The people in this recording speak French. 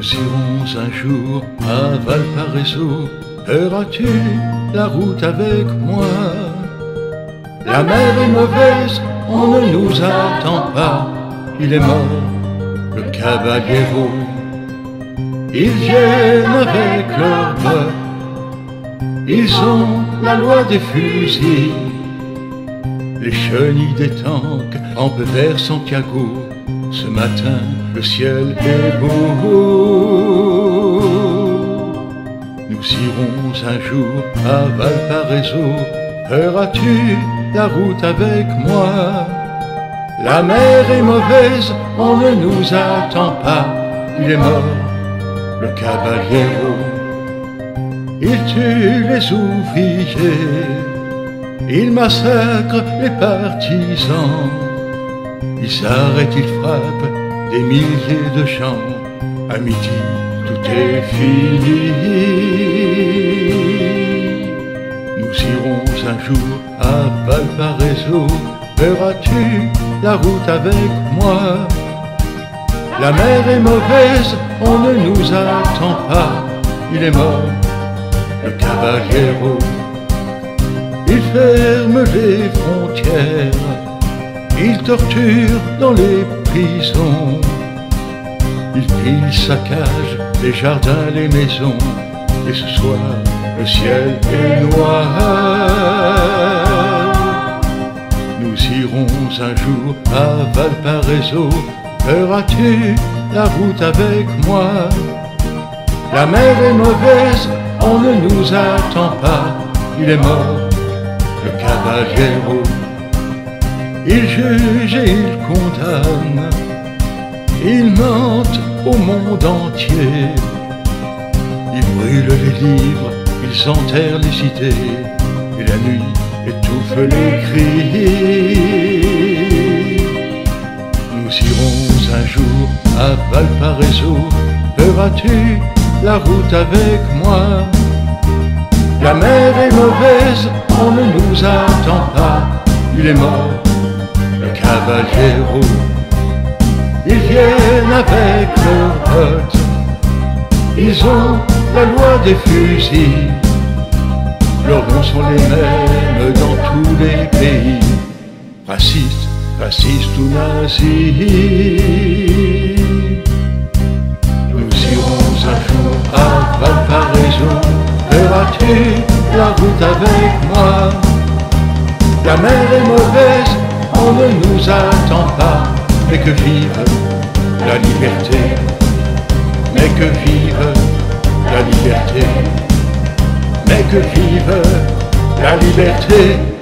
Nous irons un jour à Valparaiso. Feras-tu la route avec moi? La mer est mauvaise, on ne nous attend pas. Il est mort, le caballero. Ils viennent avec leurs bottes. Ils ont la loi des fusils. Les chenilles des tanks rampent vers Santiago. Ce matin, le ciel est beau. Nous irons un jour à Valparaiso. Feras-tu la route avec moi? La mer est mauvaise, on ne nous attend pas. Il est mort, le caballero. Il tue les ouvriers, il massacre les partisans. Il s'arrête, il frappe des milliers de champs. À midi, tout est fini. Nous irons un jour à Valparaiso. Feras-tu la route avec moi? La mer est mauvaise, on ne nous attend pas. Il est mort, le caballero. Il ferme les frontières, il torture dans les prisons. Il pille, saccage les jardins, les maisons. Et ce soir, le ciel est noir. Nous irons un jour à Valparaiso. Feras-tu la route avec moi? La mer est mauvaise, on ne nous attend pas. Il est mort, le caballero. Il juge et il condamne. Il mente au monde entier. Ils brûlent les livres, ils enterrent les idées, et la nuit étouffe les cris. Nous irons un jour à Valparaiso, feras-tu la route avec moi? La mer est mauvaise, on ne nous attend pas, il est mort, le caballero. Ils viennent avec leurs potes, ils ont la loi des fusils. Leurs noms sont les mêmes dans tous les pays. Racistes, racistes ou nazis. Nous irons un jour à Valparaiso. La route avec moi La mer est mauvaise, on ne nous attend pas. Mais que vive la liberté, mais que vive la liberté, mais que vive la liberté.